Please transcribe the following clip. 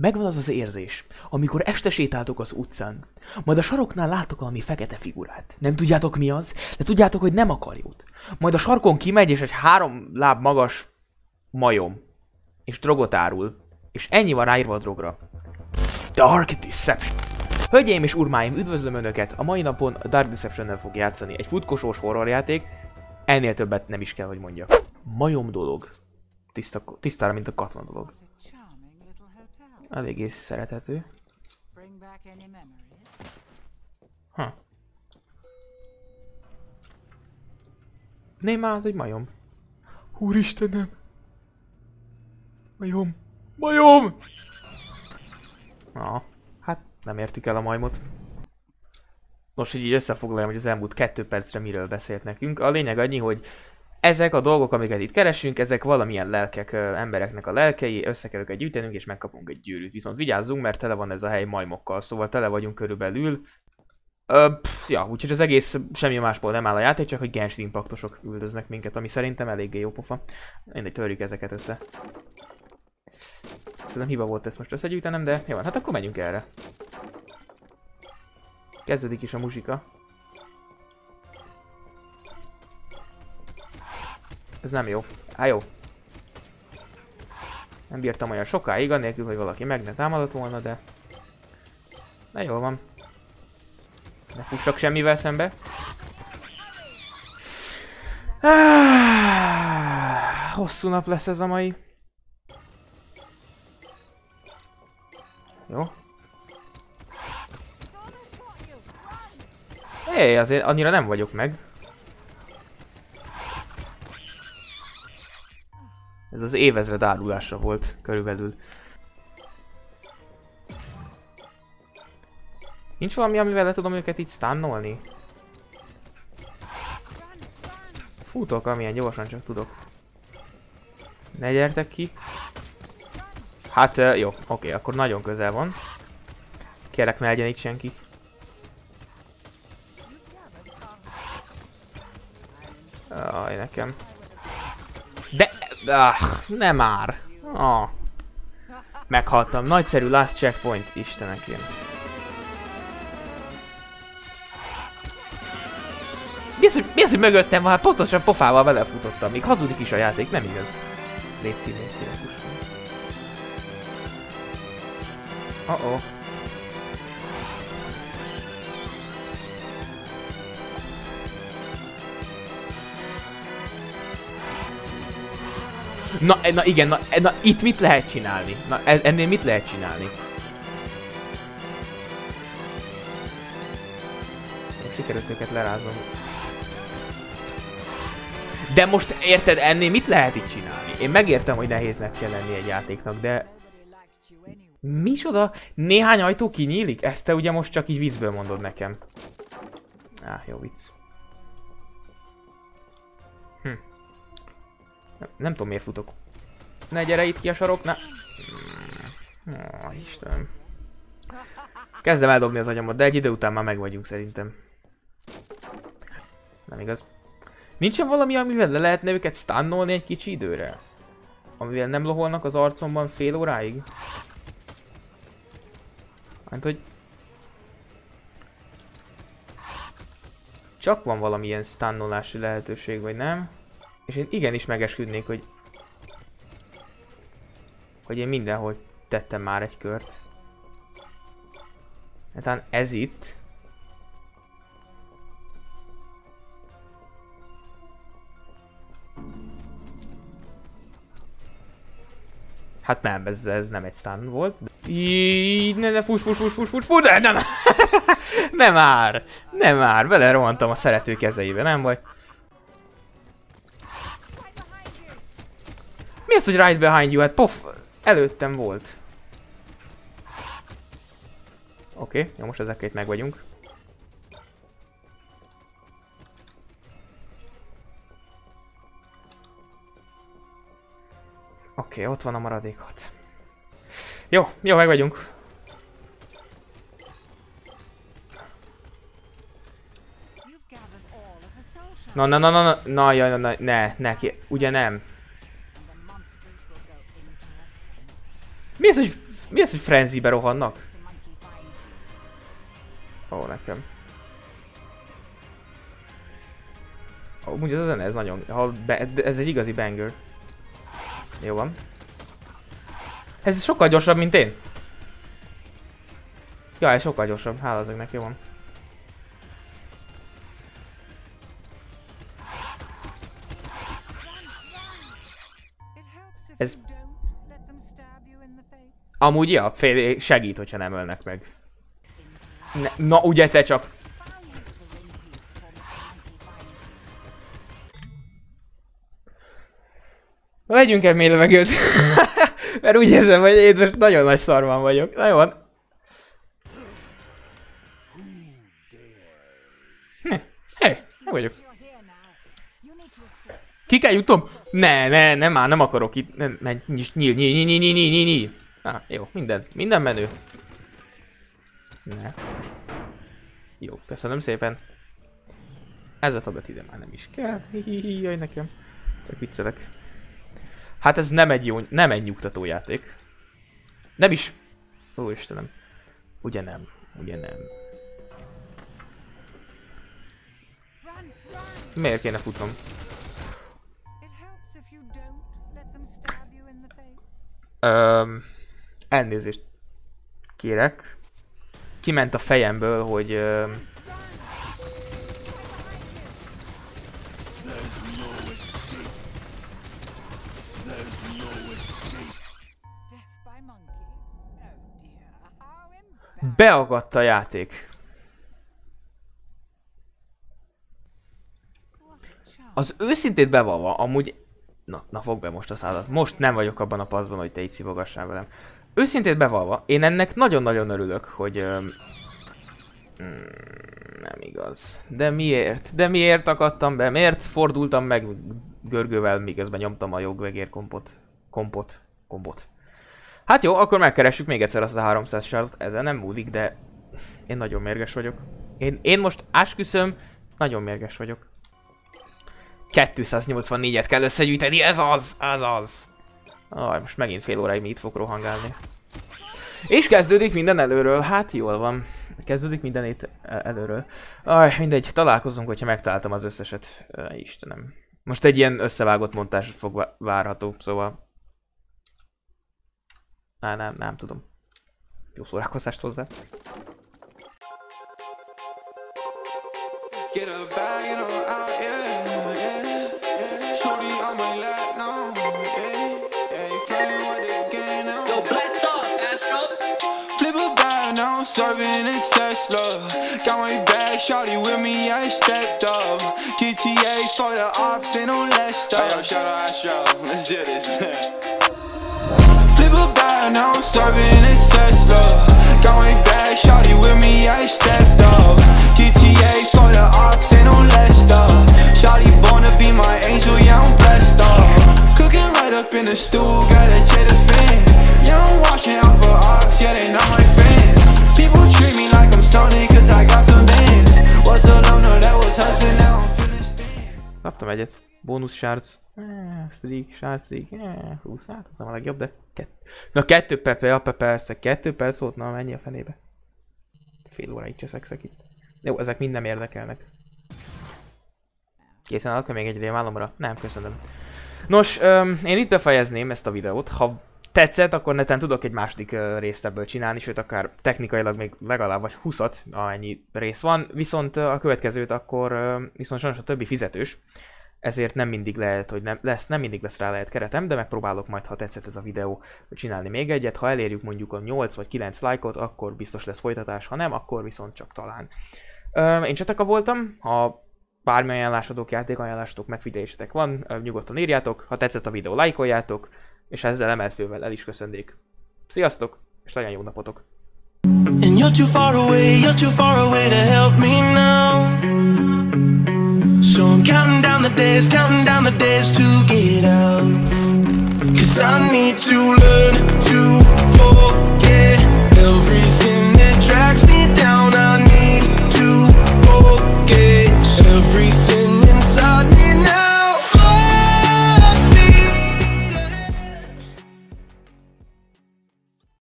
Megvan az az érzés, amikor este sétáltok az utcán, majd a saroknál látok valami fekete figurát. Nem tudjátok mi az, de tudjátok, hogy nem akar jót. Majd a sarkon kimegy, és egy három láb magas majom, és drogot árul, és ennyi van ráírva a drogra. Dark Deception. Hölgyeim és urmáim, üdvözlöm Önöket! A mai napon a Dark Deception-nel fog játszani. Egy futkosós horrorjáték, ennél többet nem is kell, hogy mondjak. Majom dolog. Tiszta, tisztára, mint a katlan dolog. Eléggé szerethető. Ha. Néma, az egy majom. Úristenem! Majom! Majom! Na, hát nem értük el a majmot. Nos, így összefoglaljam, hogy az elmúlt kettő percre miről beszélt nekünk. A lényeg annyi, hogy ezek a dolgok, amiket itt keresünk, ezek valamilyen lelkek, embereknek a lelkei, össze kell őket gyűjtenünk, és megkapunk egy gyűrűt. Viszont vigyázzunk, mert tele van ez a hely majmokkal, szóval tele vagyunk körülbelül. Ö, pff, ja, úgyhogy az egész semmi másból nem áll a játék, csak hogy Genshin impaktosok üldöznek minket, ami szerintem eléggé jó pofa. Mindegy, törjük ezeket össze. Szerintem hiba volt ezt most összegyűjtenem, de jó van, hát akkor menjünk erre. Kezdődik is a muzsika. Ez nem jó. Á, jó. Nem bírtam olyan sokáig, annélkül, hogy valaki meg ne támadott volna, de... De jól van. Ne fussak semmivel szembe. Ah, hosszú nap lesz ez a mai. Jó. Hé, azért annyira nem vagyok meg. Ez az évezred árulása volt körülbelül. Nincs valami, amivel le tudom őket így stunnolni? Futok, amilyen gyorsan csak tudok. Ne gyertek ki. Hát ö, jó, oké, akkor nagyon közel van. Kérlek, ne legyen itt senki. Aj, nekem. Ah, nem már. Ah. Meghaltam. Nagyszerű last checkpoint, istenekém. Mi az, hogy, mi az, hogy mögöttem van? Hát pontosan pofával belefutottam. Még hazudik is a játék, nem igaz. Légy szín, légy szín, fusson. Na, e- na igen, na, e- na itt mit lehet csinálni? Na e- ennél mit lehet csinálni? Sikerült őket leráznom. De most érted, ennél mit lehet itt csinálni? Én megértem, hogy nehéznek kell lenni egy játéknak, de. Micsoda? Néhány ajtó kinyílik? Ezt te ugye most csak így vízből mondod nekem. Á, jó vicc. Nem, nem tudom miért futok. Ne gyere itt ki a sarok, ne. Ó, Istenem. Kezdem eldobni az agyamat, de egy idő után már meg vagyunk szerintem. Nem igaz. Nincsen valami, amivel le lehetne őket stunnolni egy kicsi időre? Amivel nem loholnak az arcomban fél óráig? Hát, hogy... Csak van valamilyen stunnolási lehetőség, vagy nem? És én igenis megesküdnék, hogy... Hogy én mindenhol tettem már egy kört. Hát ez itt... Hát nem, ez, ez nem egy stun volt. Így, ne, ne, fuss, fuss, fuss, fuss, fuss, fuss, de nem, nem már, nem már, belerohantam a szerető kezeibe, nem baj. Mi az, hogy right behind you? Hát pof, előttem volt. Oké, okay, jó, most ezekkel itt meg vagyunk. Oké, okay, ott van a maradékot. Jó, jó, meg vagyunk. Na, na, na, na, na, na, jaj, na, na, ne, neki, ugye nem. Az, hogy Mi az, hogy frenzibe rohannak? Ó, nekem. Ó, Úgy ez a zene, ez nagyon... Ha be, ez egy igazi banger. Jó van. Ez sokkal gyorsabb, mint én. Ja, ez sokkal gyorsabb. Hála azoknak, jó van. Ez- Amúgy ja, fél segít, hogyha nem ölnek meg. Ne, na ugye te csak... Vegyünk egy mély levegőt. Mert úgy érzem, hogy én most nagyon nagy szarban vagyok. Na jó van. Hm, Hé, meg vagyok. Ki kell jutnom? Ne, ne, nem már nem akarok itt. Nem, menj, nyíl, nyíl, nyíl, nyíl, nyíl, nyíl, nyíl, Ah, jó, minden, minden menő. Ne. Jó, köszönöm szépen. Ez a tablet ide már nem is kell. Hihihi, jaj nekem. Csak viccelek. Hát ez nem egy jó, nem egy nyugtató játék. Nem is. Ó, Istenem. Ugye nem, ugye nem. Miért kéne futnom? Helps elnézést kérek. Kiment a fejemből, hogy embarrassing. beagadt a játék. Az őszintét bevallva, amúgy... Na, na fog be most a szádat. Most nem vagyok abban a paszban, hogy te így szivogassál velem. Őszintét bevallva, én ennek nagyon-nagyon örülök, hogy... Öm, mm, nem igaz. De miért? De miért akadtam be? Miért fordultam meg görgővel, miközben nyomtam a jogvegér kompot? Kompot? Kompot. Hát jó, akkor megkeressük még egyszer azt a 300 sárat. Ezen nem múlik, de én nagyon mérges vagyok. Én, én most ásküszöm, nagyon mérges vagyok. 284-et kell összegyűjteni, ez az, ez az. Aj, most megint fél óráig mi itt fog rohangálni. És kezdődik minden előről, hát jól van. Kezdődik minden itt e- előről. Aj, mindegy, találkozunk, hogyha megtaláltam az összeset. Istenem. Most egy ilyen összevágott montás fog vá- várható, szóval... Nem, nem, nem tudom. Jó szórakozást hozzá. Get a bag and I'm serving a Tesla. Got my bag, shorty with me, I stepped up. GTA for the ops, ain't no less stuff. yo, shout out Astro, let's do this. Flip a bag now, I'm serving a Tesla. Got my bag, shorty with me, I stepped up. GTA for the ops, ain't no less stuff. Shorty born to be my angel, yeah, I'm blessed up. Cooking right up in the stool, got a cheddar fan. Yeah, I'm watching out for ops, yeah, they not my friends. Sony, cause. Kaptam egyet. Bónusz sárc. Eh, Streak, sárc, streak. Eh, 20, hát az nem a legjobb, de kett... Na kettő pepe, ja, pe- persze, kettő perc volt, na mennyi a fenébe. Fél óráig cseszekszek itt. Jó, ezek mind nem érdekelnek. Készen állok még egy rémálomra? Nem, köszönöm. Nos, öm, én itt befejezném ezt a videót. Ha tetszett, akkor neten tudok egy második részt ebből csinálni, sőt akár technikailag még legalább vagy 20-at, annyi rész van, viszont a következőt akkor viszont sajnos a többi fizetős, ezért nem mindig lehet, hogy nem, lesz, nem mindig lesz rá lehet keretem, de megpróbálok majd, ha tetszett ez a videó, csinálni még egyet. Ha elérjük mondjuk a 8 vagy 9 lájkot, akkor biztos lesz folytatás, ha nem, akkor viszont csak talán. Ö, én Csataka voltam, ha bármi ajánlásotok, játékajánlásotok, megfigyelésetek van, nyugodtan írjátok, ha tetszett a videó, lájkoljátok, és ezzel emelt fővel el is köszönnék. Sziasztok, és legyen jó napotok! So I'm counting down the days, counting down the days to get out. Cause I need to learn